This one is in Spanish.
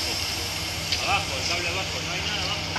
Abajo. Abajo, el cable abajo. No hay nada abajo.